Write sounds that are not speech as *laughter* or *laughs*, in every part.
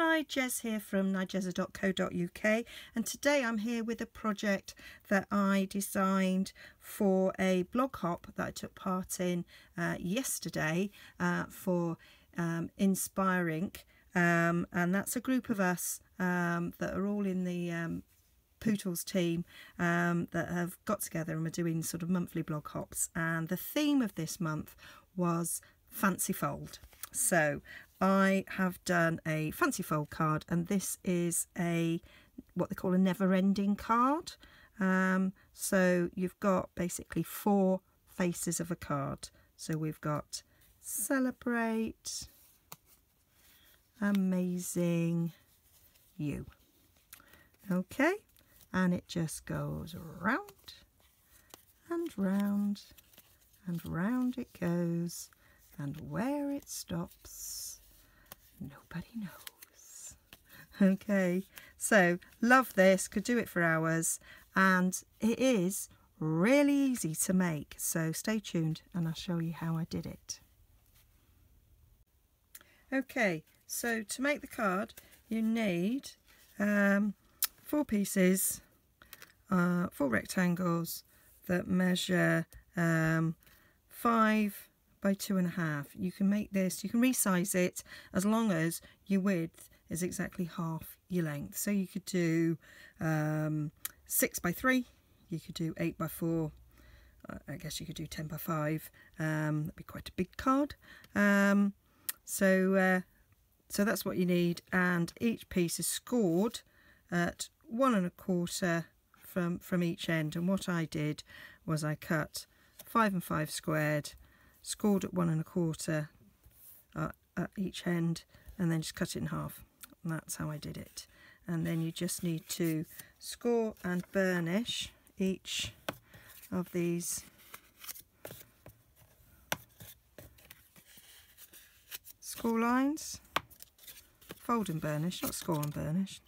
Hi, Jez here from nigezza.co.uk and today I'm here with a project that I designed for a blog hop that I took part in uh, yesterday uh, for um, InspireINK um, and that's a group of us um, that are all in the um, Pootles team um, that have got together and we're doing sort of monthly blog hops and the theme of this month was fancy fold. So I have done a fancy fold card and this is a what they call a never-ending card. Um, so you've got basically four faces of a card. So we've got celebrate, amazing, you. Okay, and it just goes round and round and round it goes and where it stops nobody knows. Okay so love this could do it for hours and it is really easy to make so stay tuned and I'll show you how I did it. Okay so to make the card you need um, four pieces uh, four rectangles that measure um, five by two and a half. You can make this, you can resize it as long as your width is exactly half your length. So you could do um, six by three, you could do eight by four, uh, I guess you could do 10 by five. Um, that'd be quite a big card. Um, so, uh, so that's what you need. And each piece is scored at one and a quarter from, from each end. And what I did was I cut five and five squared scored at one and a quarter uh, at each end and then just cut it in half. And that's how I did it. And then you just need to score and burnish each of these. Score lines. Fold and burnish not score and burnish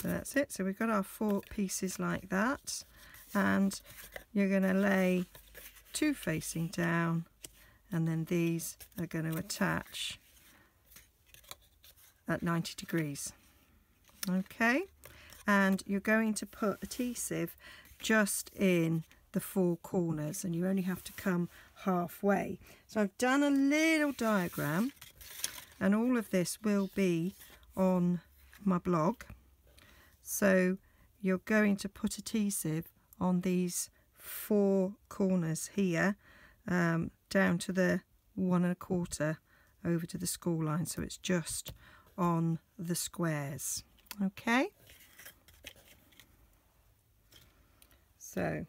So that's it. So we've got our four pieces like that. And you're going to lay two facing down and then these are going to attach at 90 degrees. Okay. And you're going to put adhesive just in the four corners and you only have to come halfway. So I've done a little diagram and all of this will be on my blog so you're going to put adhesive on these four corners here um, down to the one and a quarter over to the score line. So it's just on the squares. Okay? So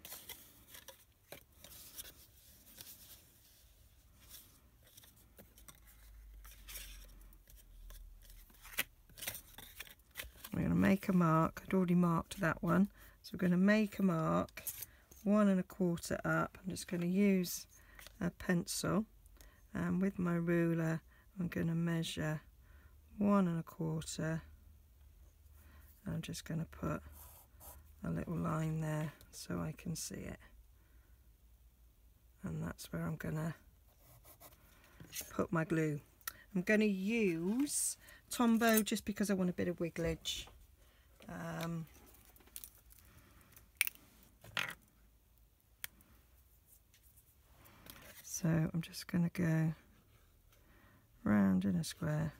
we're going to make a mark. I'd already marked that one. So we're going to make a mark one and a quarter up. I'm just going to use a pencil and with my ruler I'm going to measure one and a quarter. I'm just going to put a little line there so I can see it. And that's where I'm going to put my glue. I'm going to use Tombow just because I want a bit of wigglage. Um, so I'm just going to go round in a square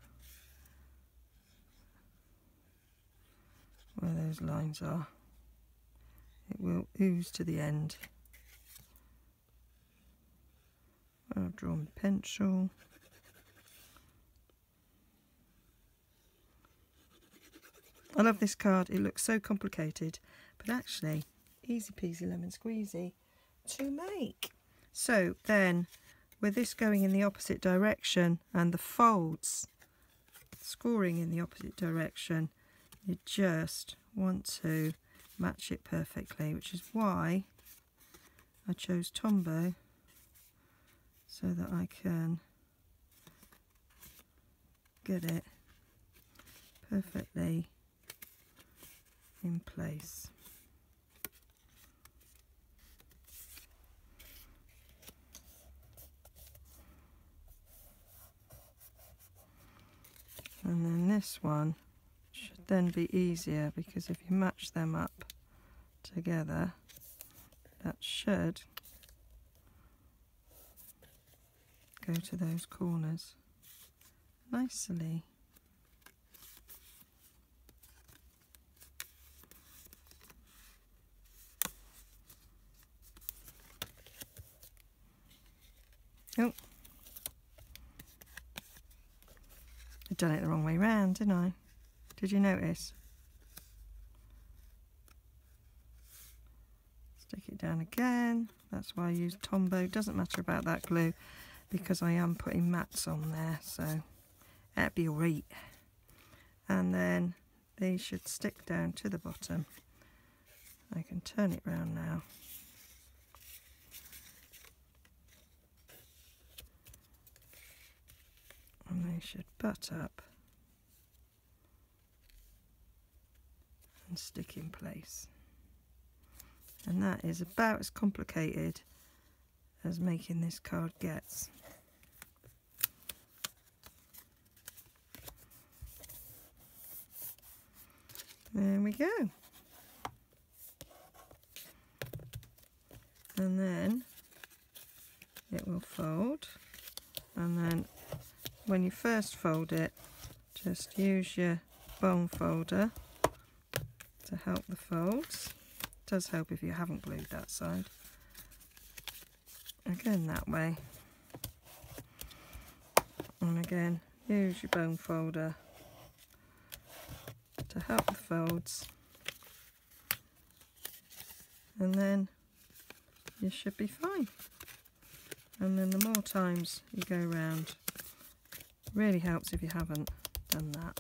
where those lines are. It will ooze to the end. I'll draw my pencil. I love this card. It looks so complicated, but actually easy peasy lemon squeezy to make. So then with this going in the opposite direction and the folds scoring in the opposite direction, you just want to match it perfectly, which is why I chose Tombow. So that I can get it perfectly in place. And then this one should then be easier because if you match them up together, that should go to those corners nicely. Oh, I've done it the wrong way round, didn't I? Did you notice? Stick it down again. That's why I use Tombow. Doesn't matter about that glue because I am putting mats on there, so that'd be alright. And then these should stick down to the bottom. I can turn it round now. And they should butt up and stick in place. And that is about as complicated as making this card gets. There we go. And then it will fold. And then when you first fold it just use your bone folder to help the folds. It does help if you haven't glued that side. Again that way. And again use your bone folder to help the folds. And then you should be fine. And then the more times you go around Really helps if you haven't done that.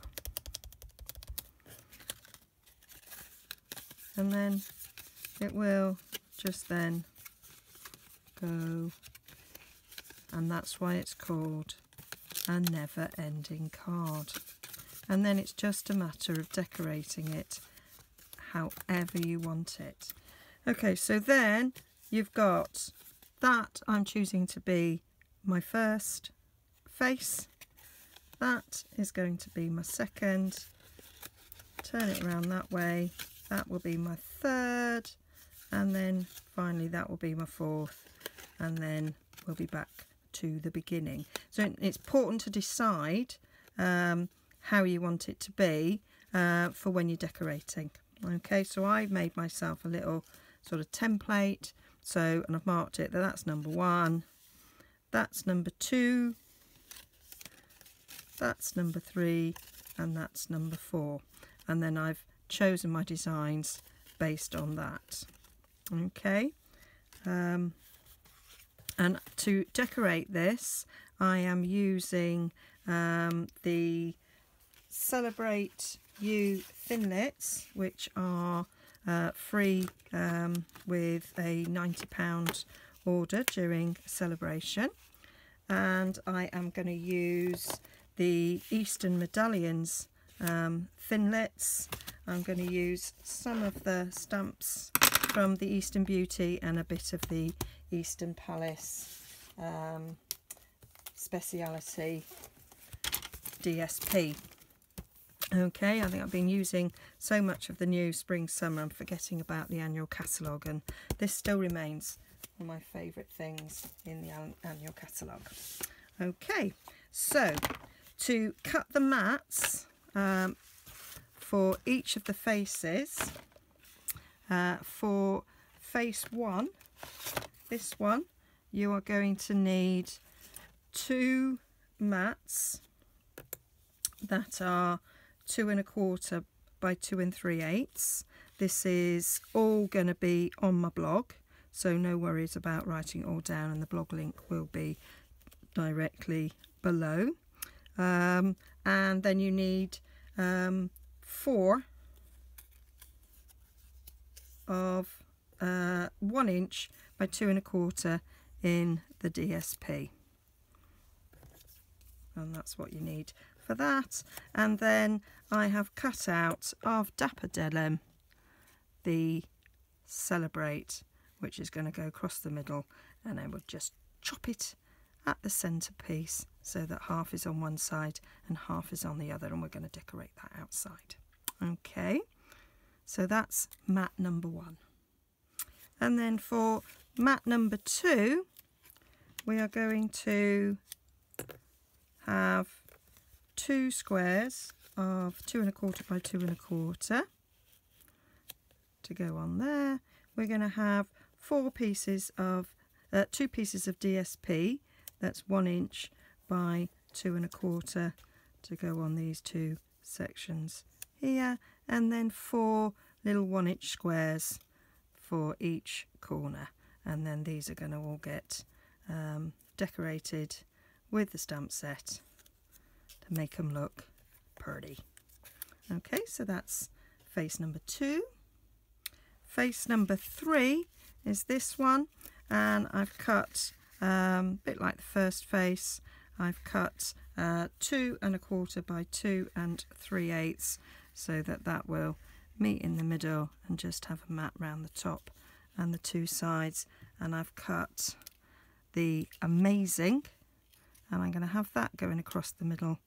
And then it will just then go and that's why it's called a never ending card and then it's just a matter of decorating it however you want it okay so then you've got that I'm choosing to be my first face that is going to be my second. Turn it around that way. That will be my third. And then finally that will be my fourth. And then we'll be back to the beginning. So it's important to decide um, how you want it to be uh, for when you're decorating. Okay so I've made myself a little sort of template. So and I've marked it that that's number one. That's number two that's number three and that's number four. And then I've chosen my designs based on that. Okay. Um, and to decorate this I am using um, the Celebrate You Thinlits which are uh, free um, with a £90 order during Sale-A-Bration. And I am going to use the Eastern Medallions um, Thinlits. I'm going to use some of the stamps from the Eastern Beauty and a bit of the Eastern Palace um, Speciality DSP. Okay, I think I've been using so much of the new spring summer I'm forgetting about the annual catalogue and this still remains one of my favourite things in the annual catalogue. Okay, so to cut the mats um, for each of the faces. Uh, for face one, this one, you are going to need two mats that are two and a quarter by two and three eighths. This is all going to be on my blog, so no worries about writing it all down and the blog link will be directly below um, and then you need um, four of uh, one inch by two and a quarter in the DSP and that's what you need for that. And then I have cut out of Dapper Denim the Celebrate which is going to go across the middle and I will just chop it at the centre piece so that half is on one side and half is on the other and we're going to decorate that outside. Okay, so that's mat number one. And then for mat number two, we are going to have two squares of two and a quarter by two and a quarter to go on there. We're going to have four pieces of, uh, two pieces of DSP, that's one inch by two and a quarter to go on these two sections here, and then four little one inch squares for each corner. And then these are going to all get um, decorated with the stamp set to make them look pretty. Okay, so that's face number two. Face number three is this one, and I've cut um, bit like the first face. I've cut uh, two and a quarter by two and three eighths so that that will meet in the middle and just have a mat round the top and the two sides and I've cut the amazing and I'm going to have that going across the middle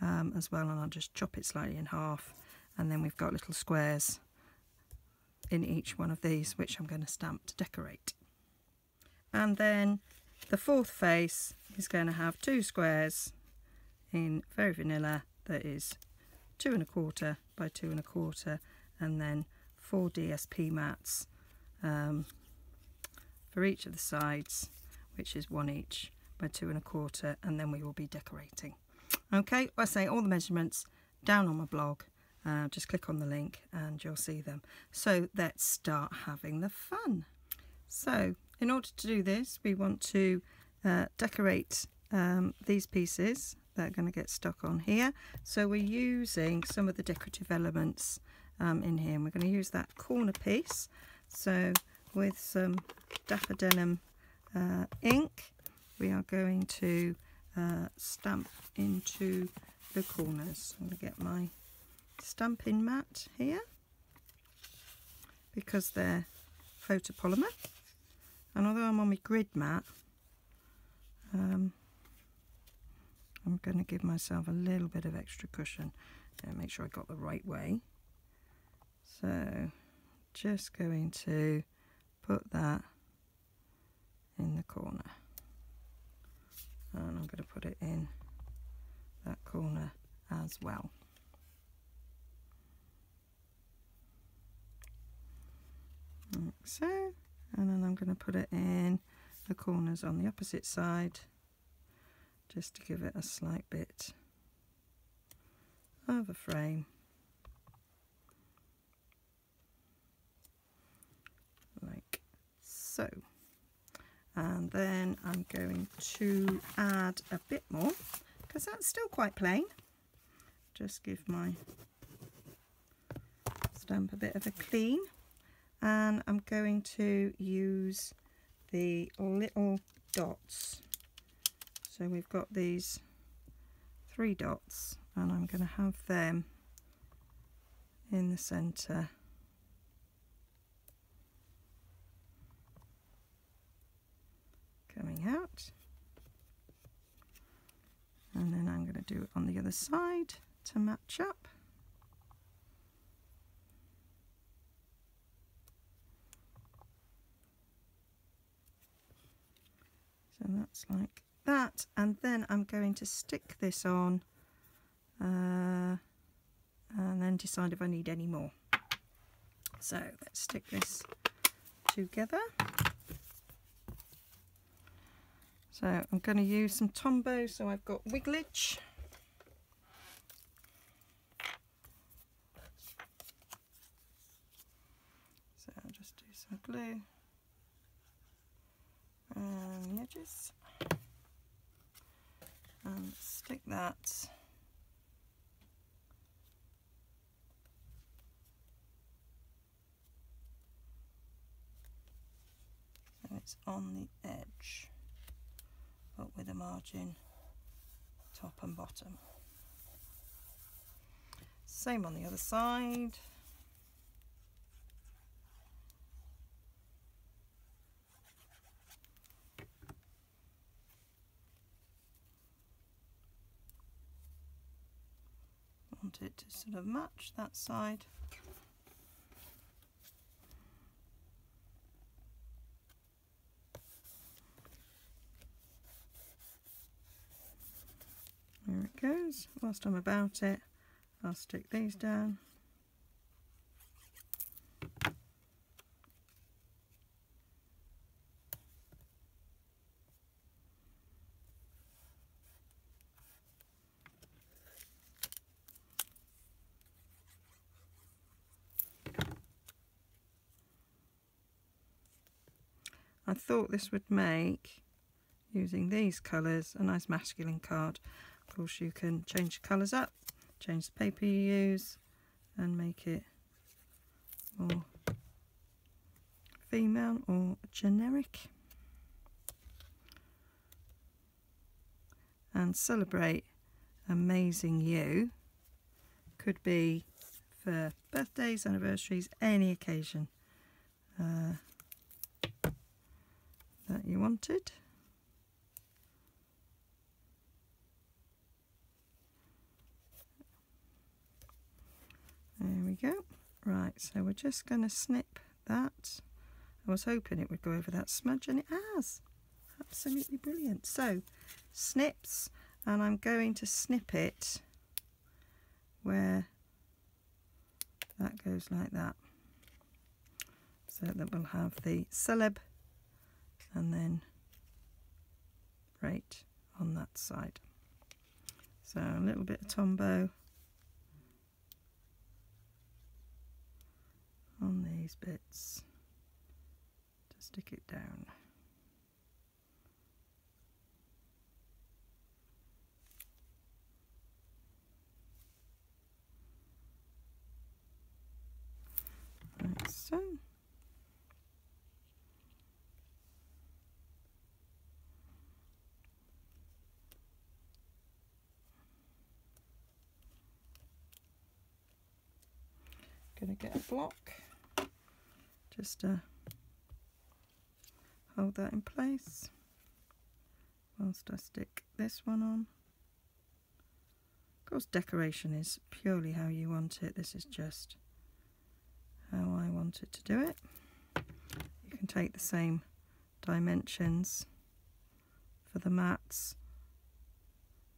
um, as well and I'll just chop it slightly in half and then we've got little squares in each one of these which I'm going to stamp to decorate and then the fourth face is going to have two squares in very vanilla that is two and a quarter by two and a quarter and then four DSP mats um, for each of the sides which is one each by two and a quarter and then we will be decorating. Okay I say all the measurements down on my blog uh, just click on the link and you'll see them. So let's start having the fun. So in order to do this we want to uh, decorate um, these pieces that are going to get stuck on here. So we're using some of the decorative elements um, in here and we're going to use that corner piece. So with some Denim uh, ink we are going to uh, stamp into the corners. I'm going to get my stamping mat here because they're photopolymer and although I'm on my grid mat um, I'm going to give myself a little bit of extra cushion and make sure I got the right way so just going to put that in the corner and I'm going to put it in that corner as well. Like so, and then I'm going to put it in the corners on the opposite side just to give it a slight bit of a frame. Like so. And then I'm going to add a bit more because that's still quite plain. Just give my stamp a bit of a clean and I'm going to use the little dots so we've got these three dots and I'm going to have them in the centre coming out. And then I'm going to do it on the other side to match up. So that's like that. And then I'm going to stick this on uh, and then decide if I need any more. So let's stick this together. So I'm going to use some Tombow, so I've got Wigglage. So I'll just do some glue and edges and stick that and it's on the edge but with a margin top and bottom. Same on the other side. Want it to sort of match that side. There it goes. Whilst I'm about it, I'll stick these down. Thought this would make, using these colours, a nice masculine card. Of course you can change the colours up, change the paper you use and make it more female or generic. And celebrate amazing you could be for birthdays, anniversaries, any occasion. Uh, that you wanted. There we go. Right, so we're just going to snip that. I was hoping it would go over that smudge and it has. Absolutely brilliant. So, snips and I'm going to snip it where that goes like that. So that we'll have the celeb and then right on that side. So a little bit of Tombow on these bits to stick it down. Like so. Going to get a block just to hold that in place whilst I stick this one on. Of course decoration is purely how you want it, this is just how I want it to do it. You can take the same dimensions for the mats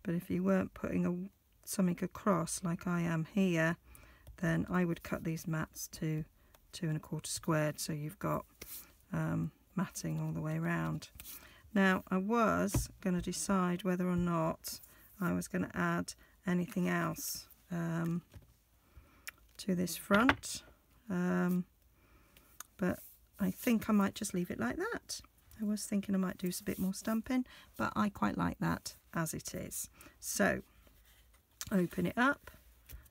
but if you weren't putting a, something across like I am here then I would cut these mats to two and a quarter squared so you've got um, matting all the way around. Now I was going to decide whether or not I was going to add anything else um, to this front um, but I think I might just leave it like that. I was thinking I might do a bit more stamping but I quite like that as it is. So open it up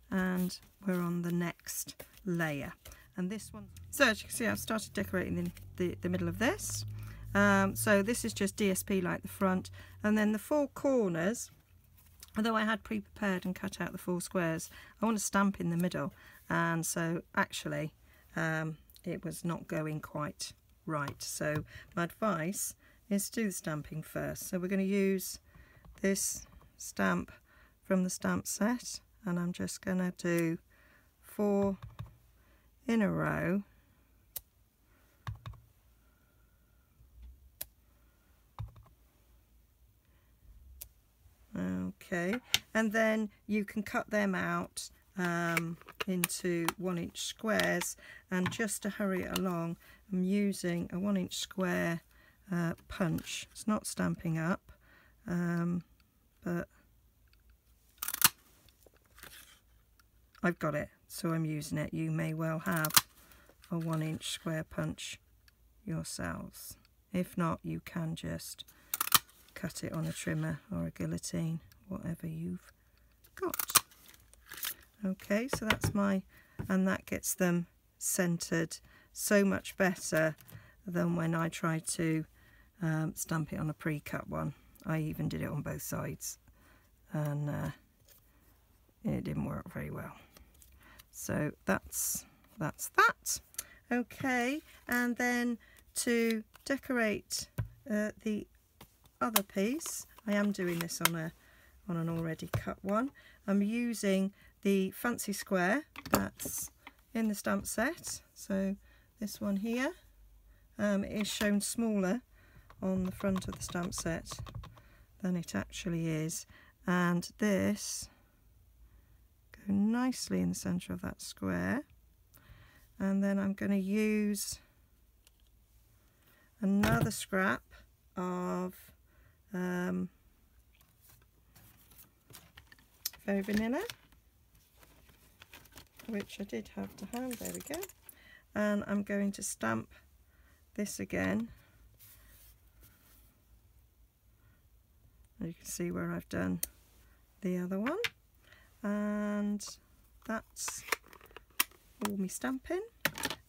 and we're on the next layer. And this one so as you can see I've started decorating in the, the middle of this. Um, so this is just DSP like the front. And then the four corners although I had pre-prepared and cut out the four squares I want to stamp in the middle. And so actually um, it was not going quite right. So my advice is to do the stamping first. So we're going to use this stamp from the stamp set and I'm just going to do four in a row. Okay and then you can cut them out um, into one inch squares and just to hurry it along I'm using a one inch square uh, punch. It's not Stampin' Up um, but I've got it, so I'm using it. You may well have a one inch square punch yourselves. If not, you can just cut it on a trimmer or a guillotine, whatever you've got. Okay, so that's my, and that gets them centered so much better than when I tried to um, stamp it on a pre-cut one. I even did it on both sides and uh, it didn't work very well. So that's that's that. Okay, and then to decorate uh, the other piece, I am doing this on a on an already cut one. I'm using the fancy square that's in the stamp set. So this one here um, is shown smaller on the front of the stamp set than it actually is. And this nicely in the centre of that square. And then I'm going to use another scrap of um, Very Vanilla, which I did have to hand, there we go. And I'm going to stamp this again. You can see where I've done the other one. And that's all me stamping.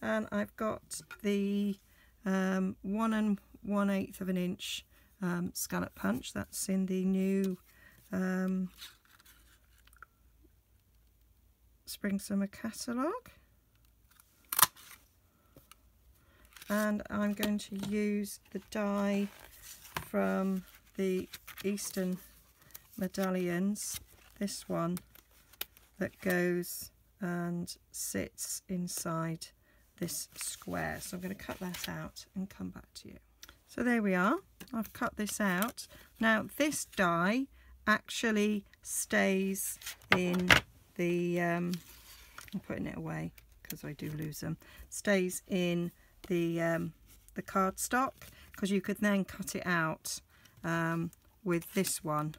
And I've got the um, one and one eighth of an inch um, scallop punch. That's in the new um, Spring Summer catalogue. And I'm going to use the die from the Eastern medallions. This one that goes and sits inside this square. So I'm going to cut that out and come back to you. So there we are. I've cut this out. Now this die actually stays in the, um, I'm putting it away because I do lose them, stays in the, um, the cardstock because you could then cut it out um, with this one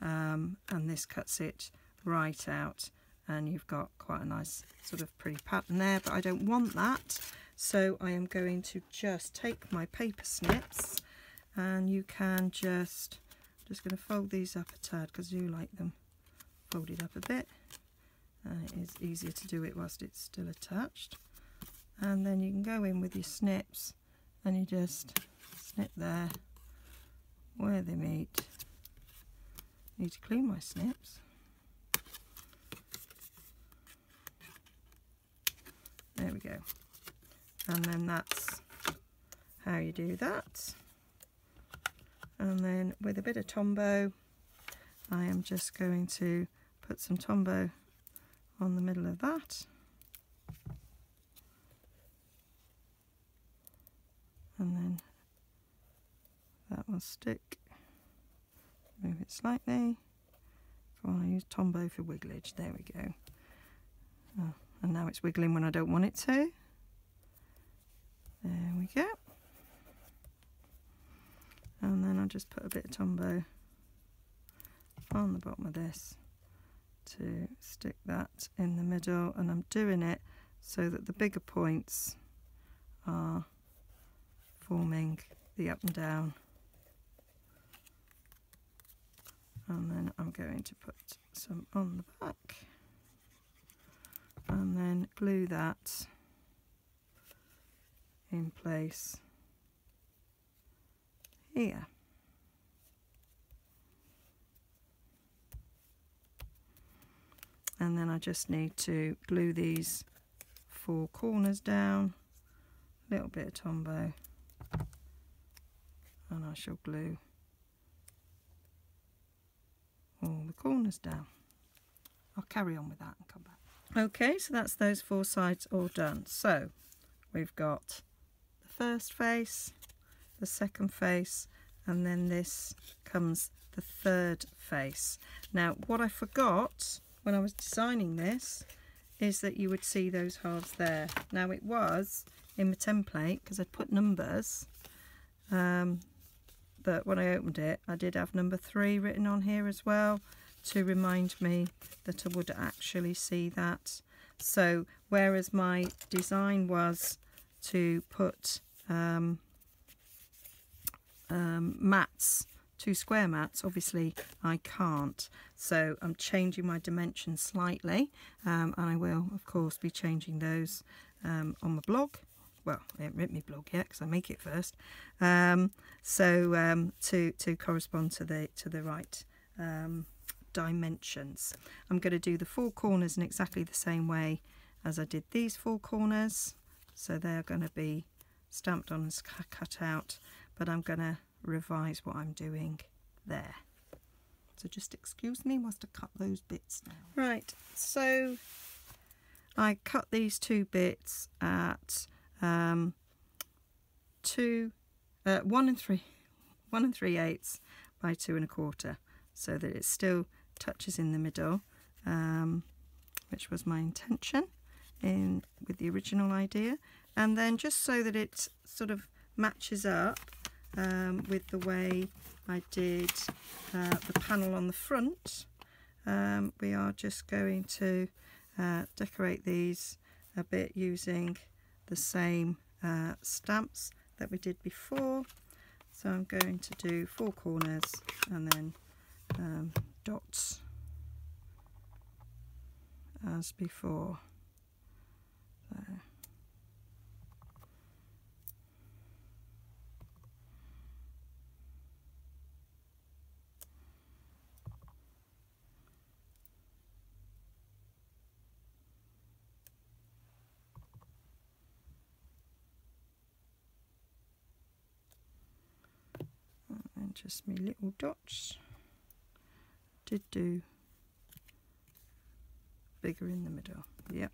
um, and this cuts it right out and you've got quite a nice sort of pretty pattern there but I don't want that. So I am going to just take my paper snips and you can just just going to fold these up a tad because you like them folded up a bit. Uh, it is easier to do it whilst it's still attached. And then you can go in with your snips and you just snip there where they meet. Need to clean my snips there we go. And then that's how you do that. And then with a bit of Tombow I am just going to put some Tombow on the middle of that. And then that will stick. Move it slightly. I want to use Tombow for wigglage there we go. Oh, and now it's wiggling when I don't want it to. There we go. And then I'll just put a bit of Tombow on the bottom of this to stick that in the middle. And I'm doing it so that the bigger points are forming the up and down. And then I'm going to put some on the back and then glue that in place here. And then I just need to glue these four corners down, a little bit of Tombow, and I shall glue all the corners down. I'll carry on with that and come back. Okay, so that's those four sides all done. So we've got the first face, the second face, and then this comes the third face. Now, what I forgot when I was designing this is that you would see those halves there. Now, it was in my template because I'd put numbers, um, but when I opened it, I did have number three written on here as well to remind me that I would actually see that. So, whereas my design was to put um, um, mats, two square mats, obviously I can't. So I'm changing my dimensions slightly um, and I will of course be changing those um, on my blog. Well, I haven't written my blog yet because I make it first. Um, so um, to to correspond to the to the right dimensions. I'm going to do the four corners in exactly the same way as I did these four corners. So they're going to be stamped on and cut out, but I'm going to revise what I'm doing there. So just excuse me whilst I cut those bits now. Right, so I cut these two bits at um, two, uh, one and three, *laughs* one and three eighths by two and a quarter, so that it's still touches in the middle, um, which was my intention in with the original idea. And then just so that it sort of matches up um, with the way I did uh, the panel on the front, um, we are just going to uh, decorate these a bit using the same uh, stamps that we did before. So I'm going to do four corners and then um, dots as before. There. just me little dots did do bigger in the middle. Yep.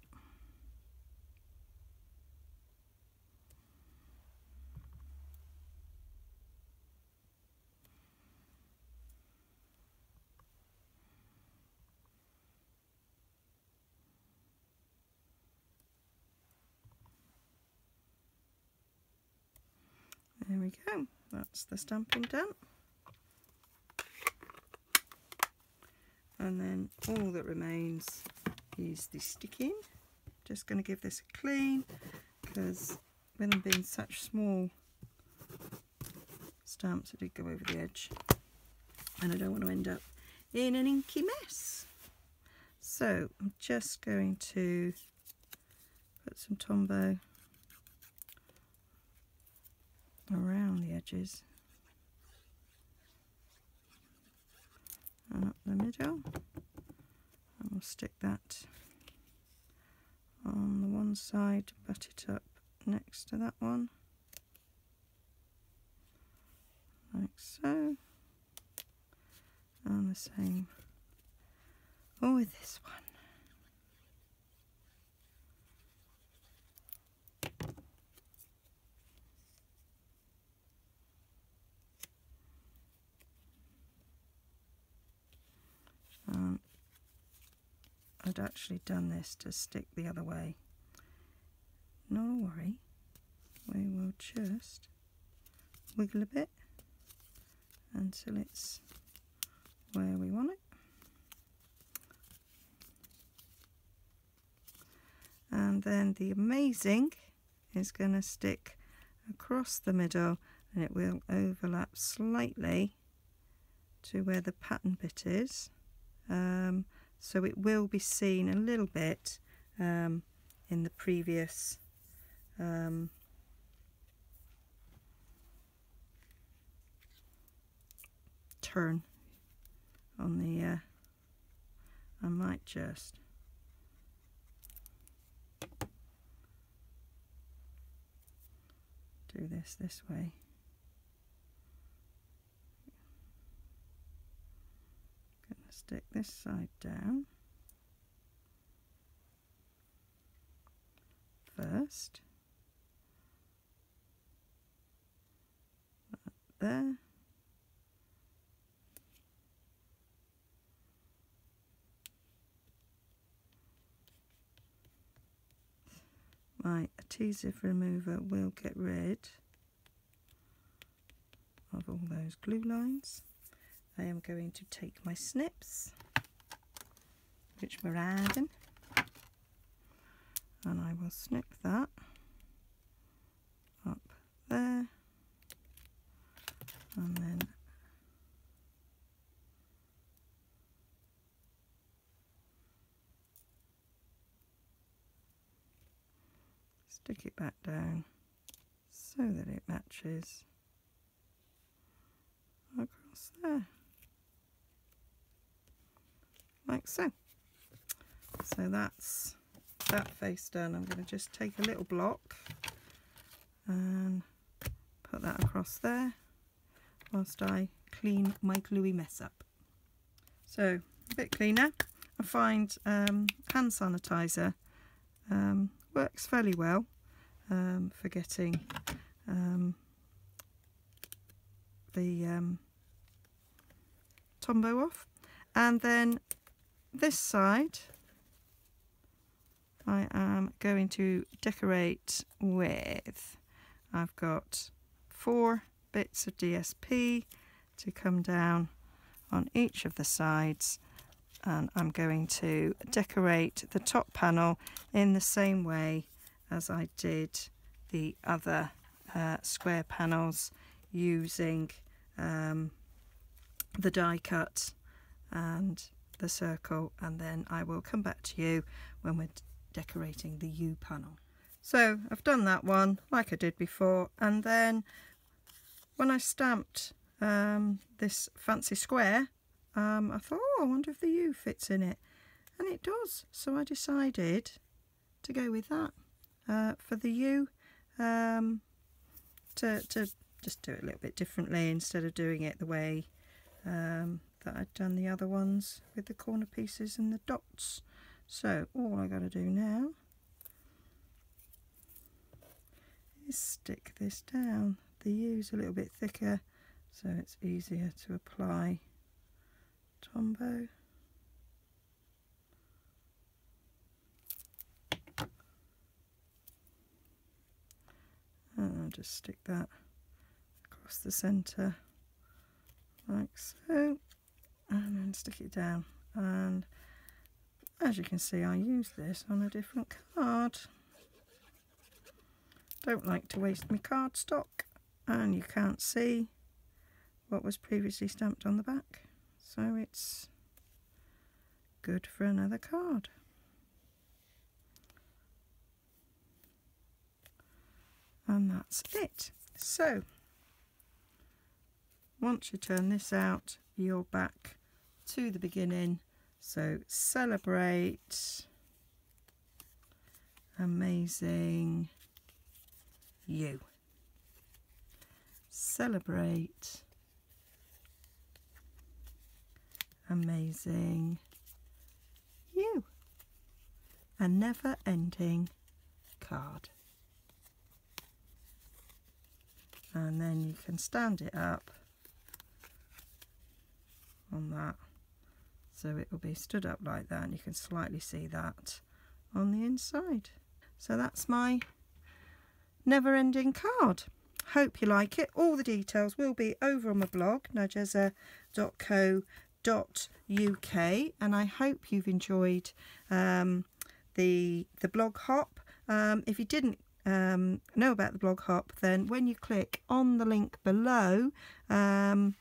There we go, that's the stamping done. And then all that remains is the sticking. Just going to give this a clean because with them being such small stamps it did go over the edge. And I don't want to end up in an inky mess. So I'm just going to put some Tombow around the edges up the middle. And we'll stick that on the one side butt it up next to that one. Like so. And the same. Oh with this one Actually done this to stick the other way. No worry, we will just wiggle a bit until it's where we want it. And then the amazing is going to stick across the middle and it will overlap slightly to where the pattern bit is um, so it will be seen a little bit um, in the previous um, turn on the uh, I might just. Do this this way stick this side down. First. There. My adhesive remover will get rid of all those glue lines I am going to take my snips, which we're adding, and I will snip that up there, and then stick it back down so that it matches across there. So. So that's that face done. I'm going to just take a little block and put that across there whilst I clean my gluey mess up. So a bit cleaner. I find um, hand sanitizer um, works fairly well um, for getting um, the um, Tombow off. And then this side. I am going to decorate with, I've got four bits of DSP to come down on each of the sides and I'm going to decorate the top panel in the same way as I did the other uh, square panels using um, the die cut and the circle and then I will come back to you when we're decorating the U panel. So I've done that one like I did before and then when I stamped um, this fancy square um, I thought oh I wonder if the U fits in it and it does so I decided to go with that uh, for the U um, to, to just do it a little bit differently instead of doing it the way um, that I'd done the other ones with the corner pieces and the dots. So all I got to do now is stick this down. The U's a little bit thicker so it's easier to apply Tombow. And I'll just stick that across the centre like so and then stick it down. And as you can see I use this on a different card. Don't like to waste my card stock and you can't see what was previously stamped on the back. So it's good for another card. And that's it. So once you turn this out you're back to the beginning. So celebrate. Amazing. You. Celebrate. Amazing. You. A never ending card. And then you can stand it up on that so it will be stood up like that and you can slightly see that on the inside. So that's my never-ending card. Hope you like it. All the details will be over on my blog nigezza.co.uk and I hope you've enjoyed um, the the blog hop. Um, if you didn't um, know about the blog hop then when you click on the link below um,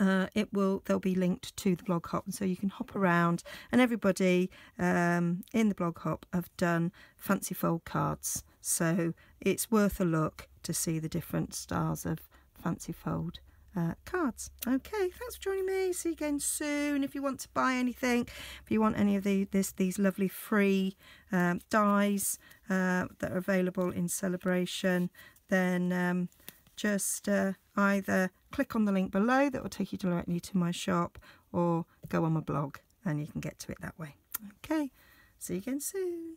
uh, it will they'll be linked to the blog hop and so you can hop around and everybody um, in the blog hop have done fancy fold cards so it's worth a look to see the different styles of fancy fold uh, cards. Okay, thanks for joining me. See you again soon. If you want to buy anything, if you want any of the, this, these lovely free um, dies uh, that are available in Sale-A-Bration, then um, just uh, either click on the link below that will take you directly to my shop or go on my blog and you can get to it that way. Okay, see you again soon.